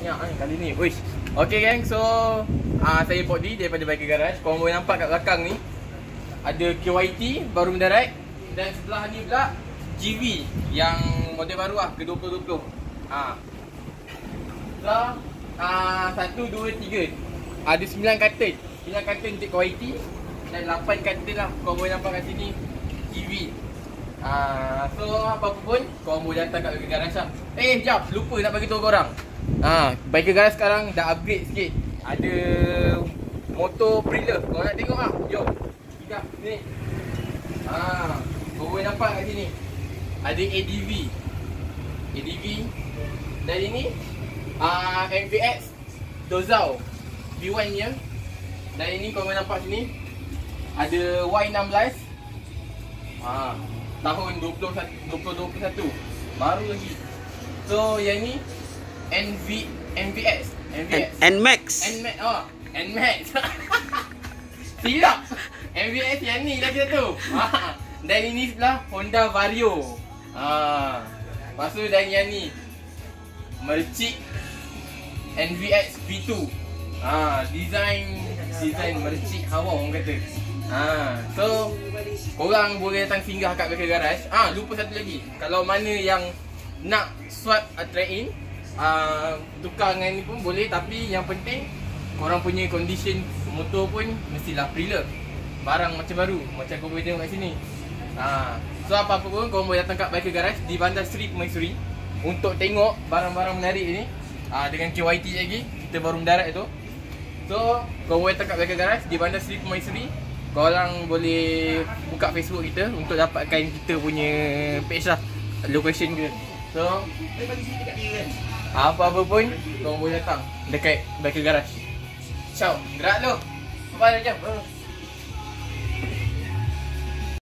banyak kan kali ni. Uish. Okay gang, so uh, saya Podi daripada Biker Garage. Korang boleh nampak kat belakang ni ada KYT baru mendarat dan sebelah ni pula GV yang model baru lah ke 2020. Ha. Sebelah uh, 1 2 3 ada 9 karton. 9 karton untuk KYT dan 8 karton lah korang boleh nampak kat sini GV. Ah, so apa-apa pun korang boleh datang kat Biker Garage lah. Eh, jap, lupa nak bagi tahu korang. Ah, Biker Garage sekarang dah upgrade sikit. Ada motor pre-love. Korang nak tengok ah? Jom. Sekejap, ni. Ah, korang boleh nampak kat sini. Ada ADV. ADV. Dan ini ah MVX Dozau V1 nya. Dan ini boleh nampak sini. Ada Y16. Ah, tahun 2021 2021 baru lagi so yang ni NV NVX NVX NMAX. NMAX oh NMAX silap NVX yang ni lagi satu ha. dan ini sebelah Honda Vario ha. lepas tu dan yang ni mercik NVX V2 ha. design design mercik hawa orang kata Ha, so korang boleh datang singgah kat Beker Garage. Ah, ha, lupa satu lagi. Kalau mana yang nak swap uh, trade in, uh, tukar dengan ni pun boleh tapi yang penting korang punya condition motor pun mestilah pre-love. Barang macam baru, macam kau boleh tengok kat sini. Ha, so apa-apa pun korang boleh datang kat Beker Garage di Bandar Seri Pemaisuri untuk tengok barang-barang menarik ni. Ah, dengan KYT lagi, kita baru mendarat tu. So, kau boleh datang kat Beker Garage di Bandar Seri Pemaisuri korang boleh buka Facebook kita untuk dapatkan kita punya page lah location kita so apa-apa pun korang boleh datang. Dekat Biker Garage. Ciao. Gerak lu bye jap